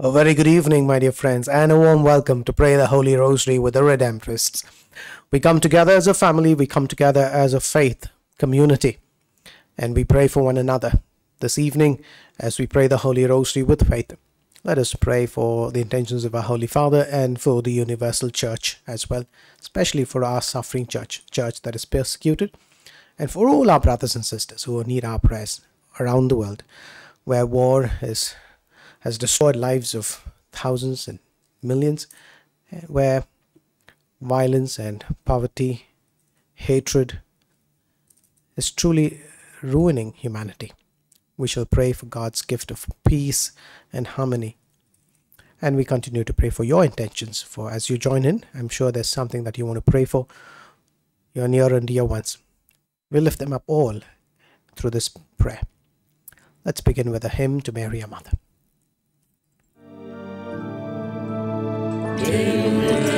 A very good evening, my dear friends, and a warm welcome to pray the Holy Rosary with the Redemptorists. We come together as a family, we come together as a faith community, and we pray for one another. This evening, as we pray the Holy Rosary with faith, let us pray for the intentions of our Holy Father and for the Universal Church as well, especially for our suffering church, church that is persecuted, and for all our brothers and sisters who need our prayers around the world, where war is has destroyed lives of thousands and millions, eh, where violence and poverty, hatred is truly ruining humanity. We shall pray for God's gift of peace and harmony. And we continue to pray for your intentions. For as you join in, I'm sure there's something that you want to pray for your near and dear ones. We lift them up all through this prayer. Let's begin with a hymn to Mary, our Mother. In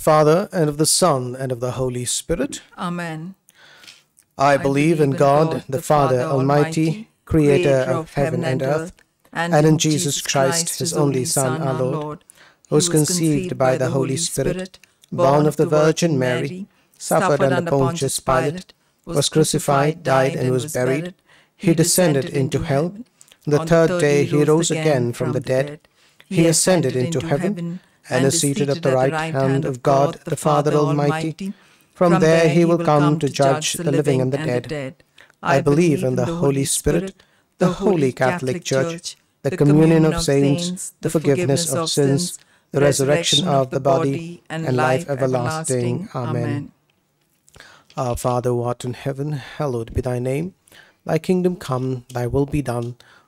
the the Father, and of the Son, and of the Holy Spirit. Amen. I believe in God, the Father Almighty, creator of heaven and earth, and in Jesus Christ, his only Son, our Lord, who was conceived by the Holy Spirit, born of the Virgin Mary, suffered under Pontius Pilate, was crucified, died, and was buried. He descended into hell. The third day he rose again from the dead. He ascended into heaven and is seated at the right hand of God the Father Almighty. From there he will come to judge the living and the dead. I believe in the Holy Spirit, the holy Catholic Church, the communion of saints, the forgiveness of sins, the resurrection of the body, and life everlasting. Amen. Our Father who art in heaven, hallowed be thy name. Thy kingdom come, thy will be done,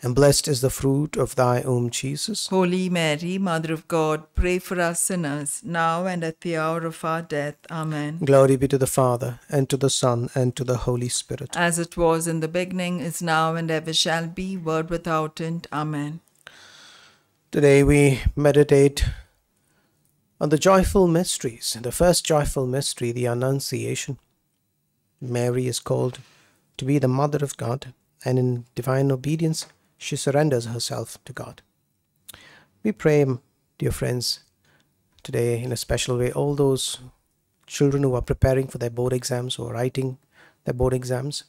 and blessed is the fruit of thy womb, Jesus. Holy Mary, Mother of God, pray for us sinners, now and at the hour of our death. Amen. Glory be to the Father, and to the Son, and to the Holy Spirit. As it was in the beginning, is now, and ever shall be, word without end. Amen. Today we meditate on the joyful mysteries. The first joyful mystery, the Annunciation. Mary is called to be the Mother of God, and in divine obedience, she surrenders herself to God. We pray, dear friends, today in a special way, all those children who are preparing for their board exams or writing their board exams,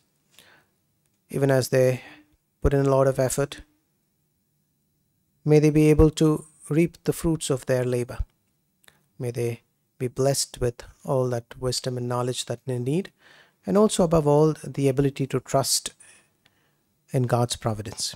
even as they put in a lot of effort, may they be able to reap the fruits of their labor. May they be blessed with all that wisdom and knowledge that they need, and also, above all, the ability to trust in God's providence.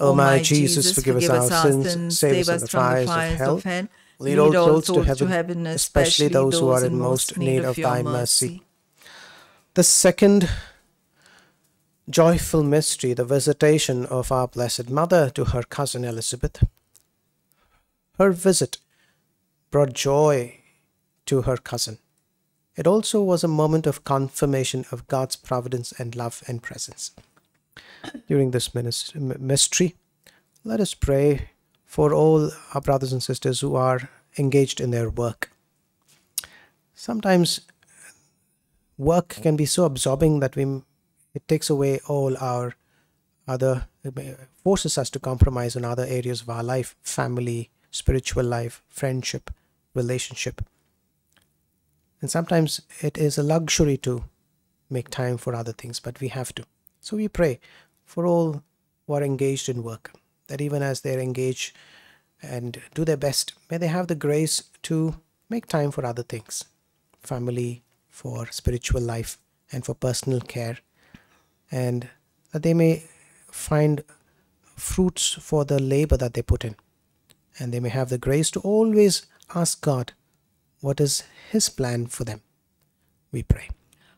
O my Jesus, forgive us our sins, save us from the fires of hell. Lead all souls to heaven, especially those who are in most need of thy mercy. The second joyful mystery, the visitation of our Blessed Mother to her cousin Elizabeth. Her visit brought joy to her cousin. It also was a moment of confirmation of God's providence and love and presence. During this mystery, let us pray for all our brothers and sisters who are engaged in their work. Sometimes uh, work can be so absorbing that we it takes away all our other uh, forces us to compromise on other areas of our life family spiritual life friendship relationship. And sometimes it is a luxury to make time for other things but we have to so we pray for all who are engaged in work that even as they're engaged and do their best may they have the grace to make time for other things family for spiritual life and for personal care and that they may find fruits for the labor that they put in. And they may have the grace to always ask God what is His plan for them. We pray.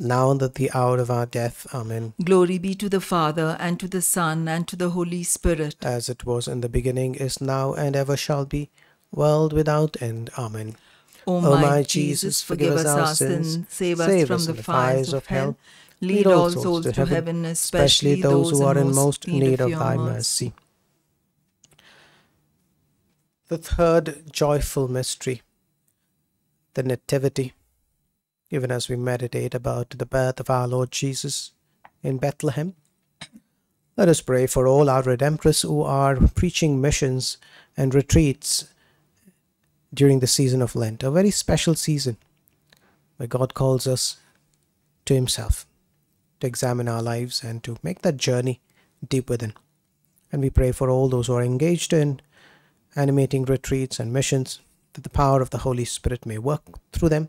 now and at the hour of our death. Amen. Glory be to the Father, and to the Son, and to the Holy Spirit. As it was in the beginning, is now, and ever shall be, world without end. Amen. O O my Jesus, forgive us our sins, save us from the fires of hell. Lead all souls to heaven, especially those who are in most need of thy mercy. The third joyful mystery, the Nativity. Even as we meditate about the birth of our Lord Jesus in Bethlehem, let us pray for all our Redemptorists who are preaching missions and retreats during the season of Lent, a very special season where God calls us to Himself to examine our lives and to make that journey deep within. And we pray for all those who are engaged in animating retreats and missions, that the power of the Holy Spirit may work through them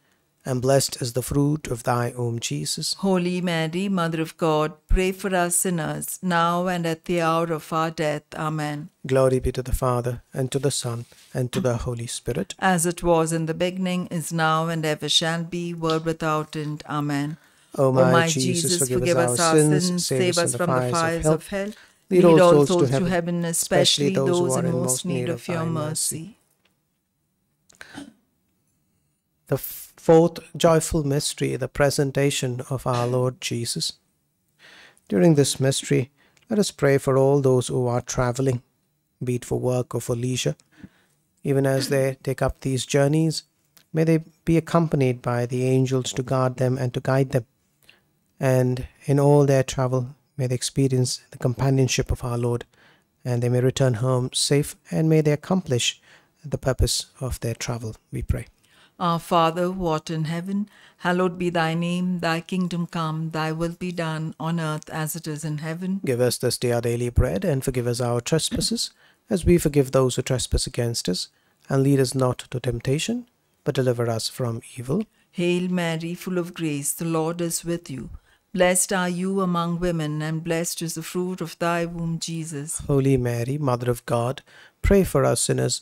and blessed is the fruit of thy womb, Jesus. Holy Mary, Mother of God, pray for us sinners, now and at the hour of our death. Amen. Glory be to the Father, and to the Son, and to the Holy Spirit. As it was in the beginning, is now, and ever shall be, world without end. Amen. O O my, my Jesus, Jesus, forgive, us our sins, save us from the fires of hell. Lead all souls to heaven, especially those in most need of your mercy. The fourth joyful mystery, the presentation of our Lord Jesus. During this mystery, let us pray for all those who are traveling, be it for work or for leisure. Even as they take up these journeys, may they be accompanied by the angels to guard them and to guide them. And in all their travel, may they experience the companionship of our Lord, and they may return home safe, and may they accomplish the purpose of their travel, we pray. Our Father, who art in heaven, hallowed be thy name. Thy kingdom come, thy will be done on earth as it is in heaven. Give us this day our daily bread, and forgive us our trespasses, as we forgive those who trespass against us. And lead us not to temptation, but deliver us from evil. Hail Mary, full of grace, the Lord is with you. Blessed are you among women, and blessed is the fruit of thy womb, Jesus. Holy Mary, Mother of God, pray for us sinners,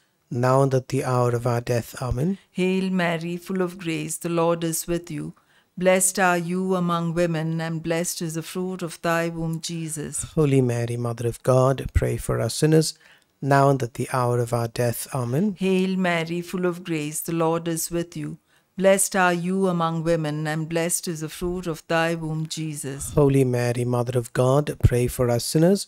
now and at the hour of our death. Amen. Hail Mary, full of grace, the Lord is with you. Blessed are you among women, and blessed is the fruit of thy womb, Jesus. Holy Mary, Mother of God, pray for us sinners, now and at the hour of our death. Amen. Hail Mary, full of grace, the Lord is with you. Blessed are you among women, and blessed is the fruit of thy womb, Jesus. Holy Mary, Mother of God, pray for us sinners,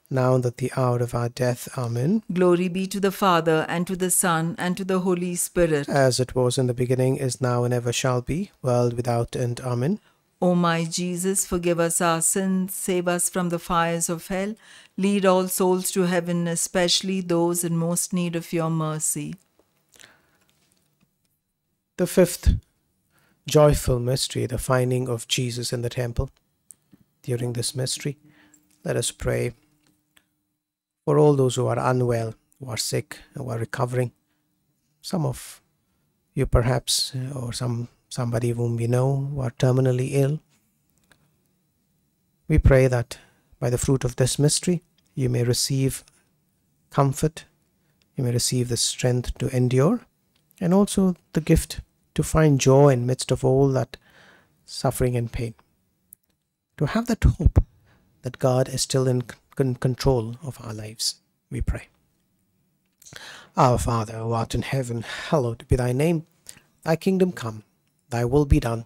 now and at the hour of our death. Amen. Glory be to the Father, and to the Son, and to the Holy Spirit. As it was in the beginning, is now, and ever shall be, world without end. Amen. O my Jesus, forgive us our sins, save us from the fires of hell, lead all souls to heaven, especially those in most need of your mercy. The fifth joyful mystery, the finding of Jesus in the temple. During this mystery, let us pray for all those who are unwell, who are sick, who are recovering. Some of you, perhaps, uh, or some somebody whom we know who are terminally ill. We pray that by the fruit of this mystery, you may receive comfort, you may receive the strength to endure, and also the gift to find joy in midst of all that suffering and pain. To have that hope that God is still in, in control of our lives, we pray. Our Father, who art in heaven, hallowed be thy name. Thy kingdom come, thy will be done,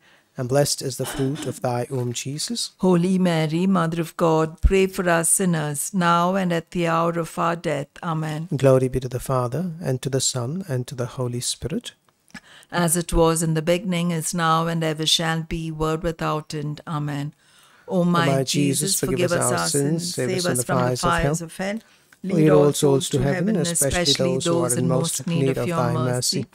and blessed is the fruit of thy womb, Jesus. Holy Mary, Mother of God, pray for us sinners, now and at the hour of our death. Amen. Glory be to the Father, and to the Son, and to the Holy Spirit. As it was in the beginning, is now, and ever shall be, world without end. Amen. O my, my Jesus, forgive us our sins, save us from the fires of hell. Lead all souls to heaven, especially those in most need of thy mercy.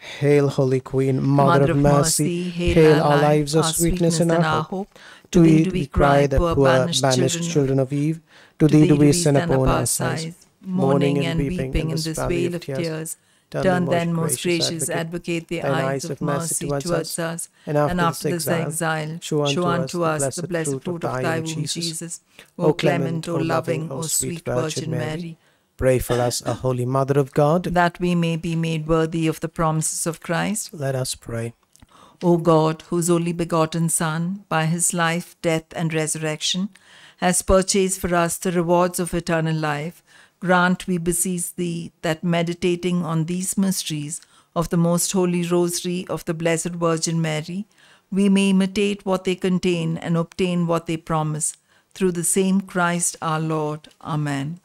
Hail, Holy Queen, Mother, of mercy, hail, our lives, our sweetness, and our hope. To thee do we cry, the poor, banished, children of Eve. To thee do we send upon our sighs, mourning and weeping in this vale of tears. Turn then, most gracious advocate, the eyes of mercy towards us, and after this exile, show unto us the blessed fruit of thy womb, Jesus. O clement, O loving, O sweet Virgin Mary, Pray for us, a holy Mother of God, that we may be made worthy of the promises of Christ. Let us pray. O God, whose only begotten Son, by his life, death, and resurrection, has purchased for us the rewards of eternal life, grant, we beseech thee, that meditating on these mysteries of the most holy rosary of the Blessed Virgin Mary, we may imitate what they contain and obtain what they promise. Through the same Christ our Lord. Amen.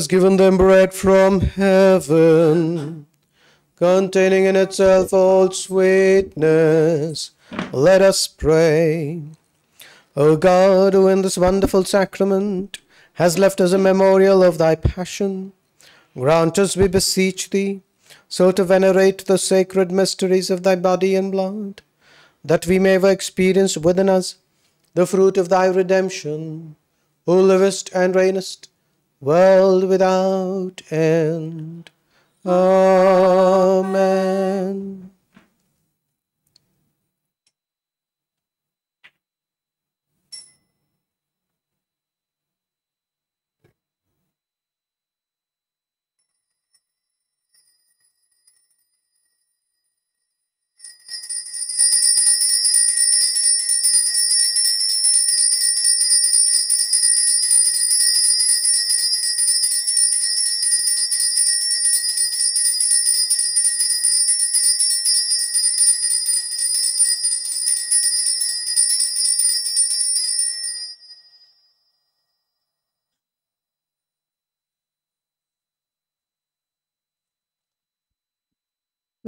Hast given them bread from heaven, containing in itself all sweetness. Let us pray. O God, who in this wonderful sacrament has left us a memorial of thy passion, grant us, we beseech thee, so to venerate the sacred mysteries of thy body and blood, that we may ever experience within us the fruit of thy redemption, who livest and reignest, world without end. Amen.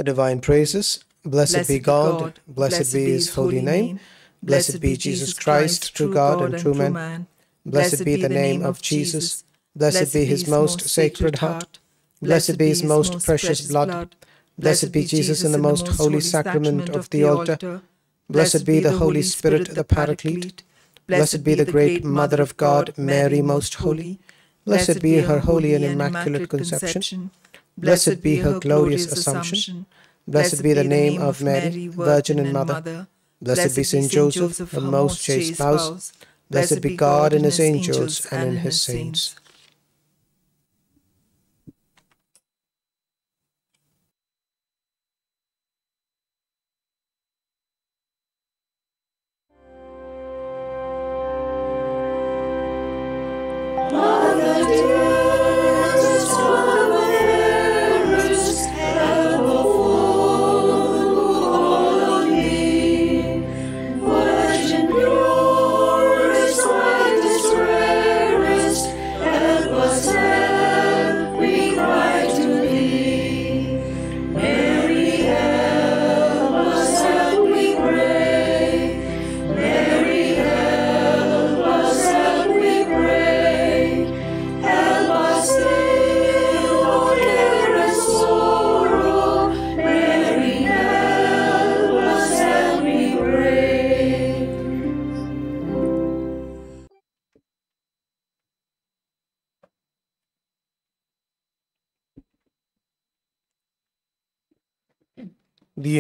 The divine praises. Blessed, be God, blessed, be his holy name, blessed be Jesus Christ, true God and true man. Blessed be the name of Jesus, blessed be his most sacred heart, blessed be his most precious blood, blessed be Jesus in the most holy sacrament of the altar, blessed be the Holy Spirit, the Paraclete, blessed be the great Mother of God, Mary most holy, blessed be her holy and immaculate conception. Blessed be her glorious assumption. Blessed be the name of Mary, Virgin and Mother. Blessed be Saint Joseph, her most chaste spouse. Blessed be God and his angels and in his saints.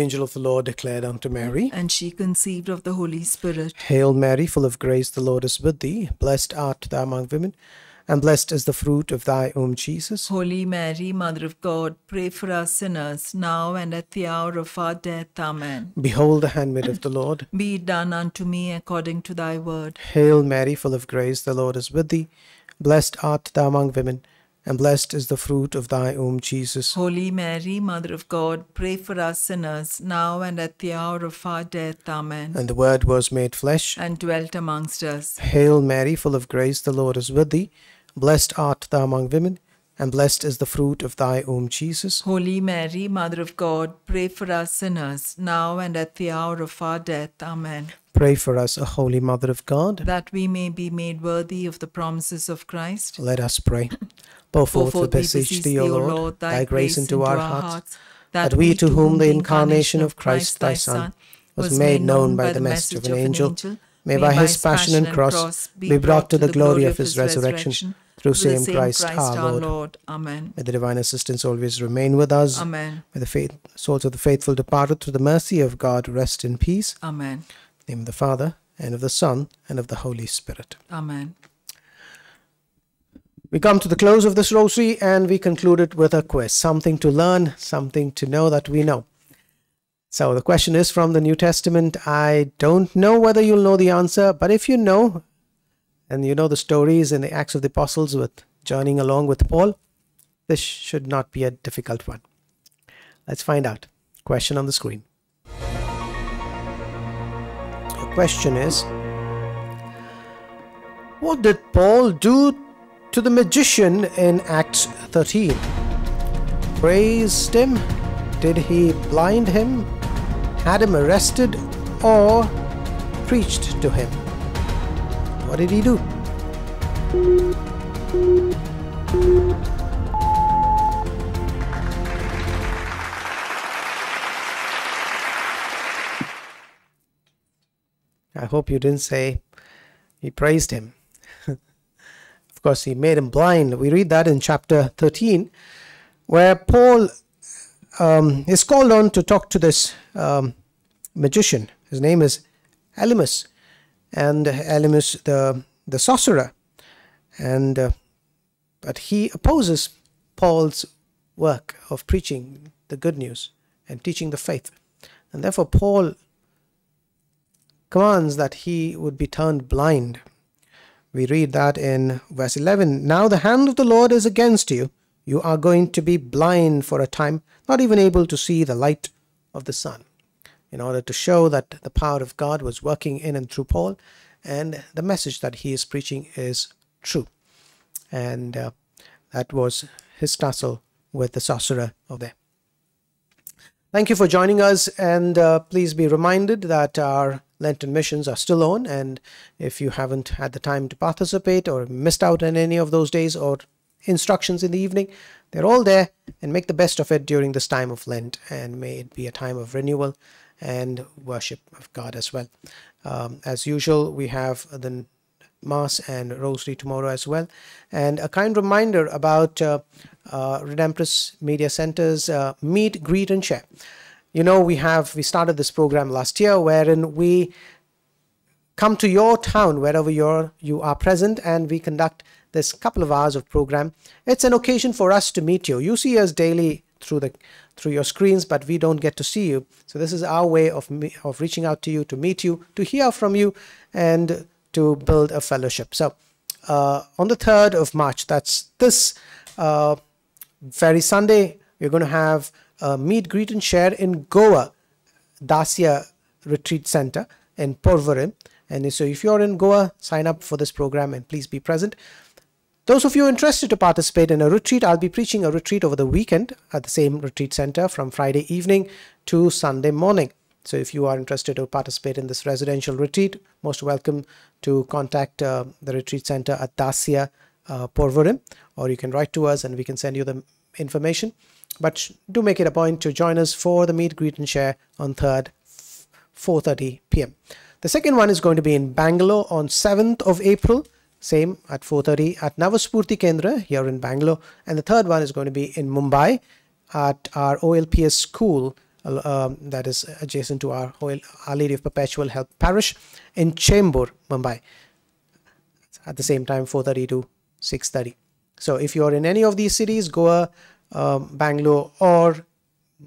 Angel of the Lord declared unto Mary, And she conceived of the Holy Spirit. Hail Mary, full of grace, the Lord is with thee. Blessed art thou among women, and blessed is the fruit of thy womb, Jesus. Holy Mary, Mother of God, pray for us sinners, now and at the hour of our death. Amen. Behold the handmaid of the Lord. Be it done unto me according to thy word. Hail Mary, full of grace, the Lord is with thee. Blessed art thou among women, and blessed is the fruit of thy womb, Jesus. Holy Mary, Mother of God, pray for us sinners, now and at the hour of our death. Amen. And the Word was made flesh. And dwelt amongst us. Hail Mary, full of grace, the Lord is with thee. Blessed art thou among women, and blessed is the fruit of thy womb, Jesus. Holy Mary, Mother of God, pray for us sinners, now and at the hour of our death. Amen. Pray for us, O Holy Mother of God. That we may be made worthy of the promises of Christ. Let us pray. Pour forth, we we beseech thee, O Lord, thy grace into our hearts, that we to whom the incarnation of Christ thy Son was made known by the message of an angel, may by his passion and cross be brought to the glory of his resurrection, through same Christ our Lord. Amen. May the divine assistance always remain with us. Amen. May the faith, souls of the faithful departed through the mercy of God rest in peace. Amen. In the name of the Father, and of the Son, and of the Holy Spirit. Amen. We come to the close of this rosary and we conclude it with a quiz something to learn, something to know that we know. So the question is from the New Testament. I don't know whether you'll know the answer, but if you know, and you know the stories in the Acts of the Apostles with journeying along with Paul, this should not be a difficult one. Let's find out. Question on the screen. The question is What did Paul do to the magician in Acts 13. Praised him? Did he blind him? Had him arrested? Or preached to him? What did he do? I hope you didn't say he praised him of course, he made him blind. We read that in chapter 13, where Paul um, is called on to talk to this um, magician. His name is Elymas, and Elymas, the, the sorcerer. And uh, but he opposes Paul's work of preaching the good news and teaching the faith. And therefore, Paul commands that he would be turned blind. We read that in verse 11 Now the hand of the Lord is against you. You are going to be blind for a time, not even able to see the light of the sun. In order to show that the power of God was working in and through Paul, and the message that he is preaching is true. And uh, that was his tussle with the sorcerer of there. Thank you for joining us, and uh, please be reminded that our Lenten missions are still on. And if you haven't had the time to participate or missed out on any of those days or instructions in the evening, they're all there. And make the best of it during this time of Lent, and may it be a time of renewal and worship of God as well. Um, as usual, we have the Mass and Rosary tomorrow as well. And a kind reminder about uh, uh, Media Center's uh, Meet, Greet and Share. You know, we have, we started this program last year wherein we come to your town wherever you're, you are present and we conduct this couple of hours of program. It's an occasion for us to meet you. You see us daily through the through your screens but we don't get to see you so this is our way of me, of reaching out to you to meet you to hear from you and to build a fellowship. So uh, on the 3rd of march that's this uh, very sunday we're going to have a meet greet and share in goa dacia retreat center in porvorim and so if you're in goa sign up for this program and please be present. Those of you interested to participate in a retreat, I'll be preaching a retreat over the weekend at the same retreat center from Friday evening to Sunday morning. So if you are interested to participate in this residential retreat, most welcome to contact uh, the retreat center at Dacia uh, Porvorim, or you can write to us and we can send you the information. But do make it a point to join us for the meet, greet and share on 3rd, 4.30 p.m. The second one is going to be in Bangalore on 7th of April same at 4.30 at Navaspurti Kendra here in Bangalore. And the third one is going to be in Mumbai at our OLPS school um, that is adjacent to our Our Lady of Perpetual Help Parish in Chembur, Mumbai. At the same time, 4.30 to 6.30. So if you're in any of these cities, Goa, um, Bangalore or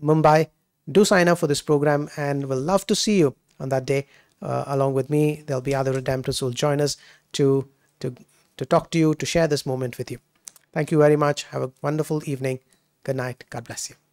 Mumbai, do sign up for this program and we'll love to see you on that day. Uh, along with me, there'll be other redemptors who will join us to to, to talk to you, to share this moment with you. Thank you very much. Have a wonderful evening. Good night. God bless you.